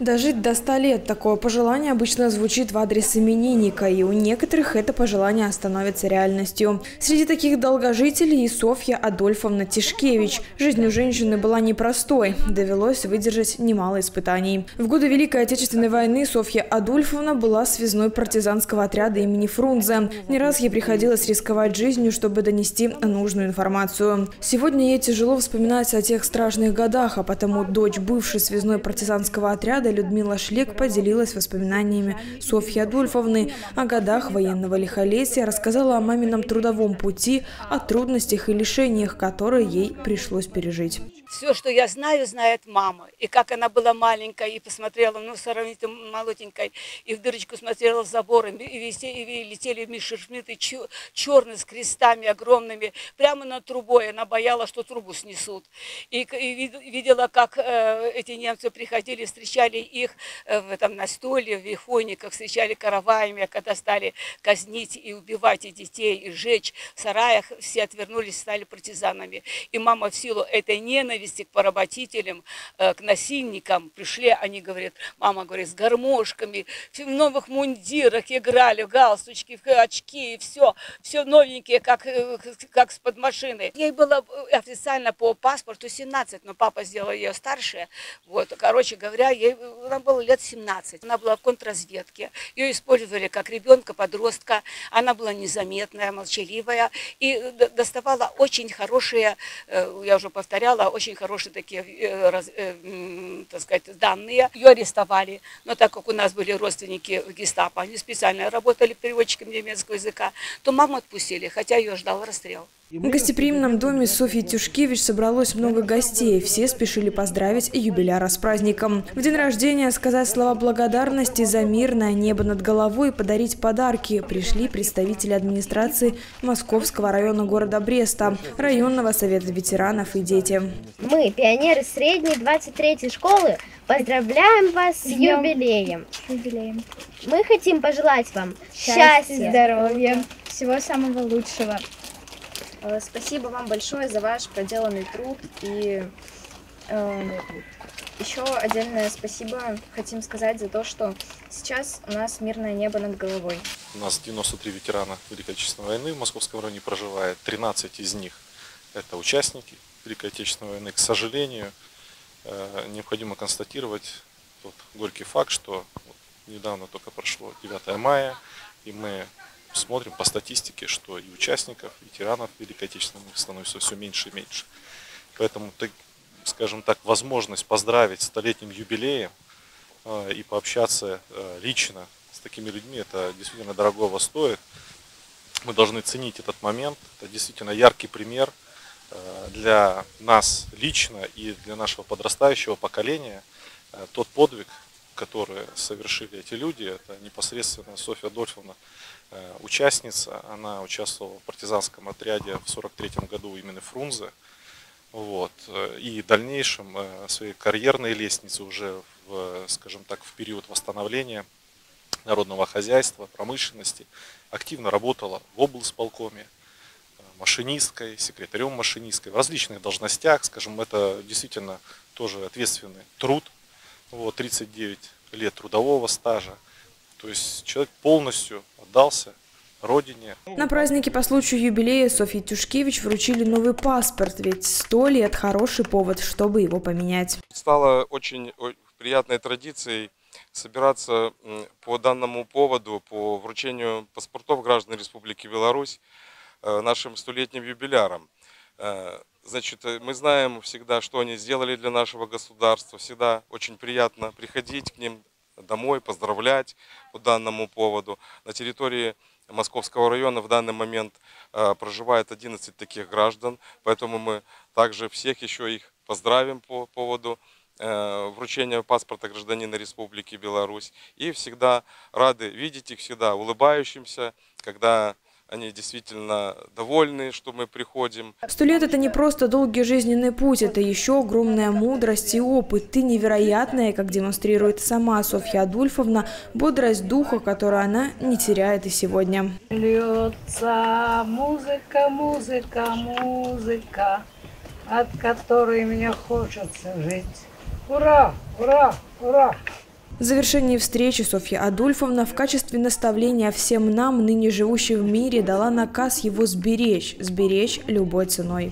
Дожить до 100 лет – такое пожелание обычно звучит в адрес именинника, и у некоторых это пожелание становится реальностью. Среди таких долгожителей и Софья Адольфовна Тишкевич. Жизнь у женщины была непростой, довелось выдержать немало испытаний. В годы Великой Отечественной войны Софья Адольфовна была связной партизанского отряда имени Фрунзе. Не раз ей приходилось рисковать жизнью, чтобы донести нужную информацию. Сегодня ей тяжело вспоминать о тех страшных годах, а потому дочь бывшей связной партизанского отряда Людмила Шлек поделилась воспоминаниями Софьи Адольфовны о годах военного лихолетия, рассказала о мамином трудовом пути, о трудностях и лишениях, которые ей пришлось пережить. Все, что я знаю, знает мама. И как она была маленькая, и посмотрела, ну, сравнительно молоденькой, и в дырочку смотрела в забор, и, везде, и летели мишершмиты черные с крестами огромными, прямо над трубой. Она боялась, что трубу снесут. И, и видела, как э, эти немцы приходили, встречали их э, в этом настоле, в вихойниках, встречали караваями, когда стали казнить и убивать и детей, и жечь в сараях, все отвернулись, стали партизанами. И мама в силу этой ненависти к поработителям, э, к насильникам пришли, они говорят, мама говорит, с гармошками, в новых мундирах играли, галстучки, очки, все, все новенькие, как, э, как с-под машины. Ей было официально по паспорту 17, но папа сделал ее старше. Вот, короче говоря, ей нам было лет 17. Она была в контрразведке. Ее использовали как ребенка, подростка. Она была незаметная, молчаливая и доставала очень хорошие, э, я уже повторяла, очень хорошие такие, э, э, так сказать, данные. Ее арестовали, но так как у нас были родственники в гестапо, они специально работали переводчиками немецкого языка, то маму отпустили, хотя ее ждал расстрел. В гостеприимном доме Софьи Тюшкевич собралось много гостей. Все спешили поздравить юбиляра с праздником. В день рождения сказать слова благодарности за мирное небо над головой и подарить подарки пришли представители администрации Московского района города Бреста, районного совета ветеранов и дети. Мы, пионеры средней 23-й школы, поздравляем вас с юбилеем. юбилеем. Мы хотим пожелать вам счастья, счастья здоровья, всего самого лучшего. Э, спасибо вам большое за ваш проделанный труд и э, еще отдельное спасибо хотим сказать за то, что сейчас у нас мирное небо над головой. У нас 93 ветерана Великой Отечественной войны в Московском районе проживает. 13 из них это участники Великой Отечественной войны. К сожалению, э, необходимо констатировать тот горький факт, что недавно только прошло 9 мая, и мы смотрим по статистике, что и участников, и ветеранов Великой Отечественной становится все меньше и меньше. Поэтому, скажем так, возможность поздравить столетним юбилеем э, и пообщаться э, лично с такими людьми, это действительно дорогого стоит. Мы должны ценить этот момент. Это действительно яркий пример э, для нас лично и для нашего подрастающего поколения. Тот подвиг, который совершили эти люди, это непосредственно Софья Адольфовна, Э, участница. Она участвовала в партизанском отряде в 43 году именно Фрунзе. Вот. Э, и в дальнейшем э, своей карьерной лестнице уже, в, скажем так, в период восстановления народного хозяйства, промышленности, активно работала в облсполкоме, машинисткой, секретарем машинисткой, в различных должностях, скажем, это действительно тоже ответственный труд, вот, 39 лет трудового стажа, то есть человек полностью отдался родине. На празднике по случаю юбилея Софьи Тюшкевич вручили новый паспорт, ведь сто лет – хороший повод, чтобы его поменять. Стало очень приятной традицией собираться по данному поводу, по вручению паспортов граждан Республики Беларусь э, нашим столетним юбилярам. Значит, э, мы знаем всегда, что они сделали для нашего государства. Всегда очень приятно приходить к ним, домой, поздравлять по данному поводу. На территории Московского района в данный момент э, проживает 11 таких граждан, поэтому мы также всех еще их поздравим по поводу э, вручения паспорта гражданина Республики Беларусь. И всегда рады видеть их, всегда улыбающимся, когда они действительно довольны, что мы приходим. Сто лет – это не просто долгий жизненный путь, это еще огромная мудрость и опыт. Ты невероятная, как демонстрирует сама Софья Адульфовна, бодрость духа, которую она не теряет и сегодня. Льется музыка, музыка, музыка, от которой мне хочется жить. Ура, ура, ура! В завершении встречи Софья Адольфовна в качестве наставления всем нам, ныне живущим в мире, дала наказ его сберечь, сберечь любой ценой.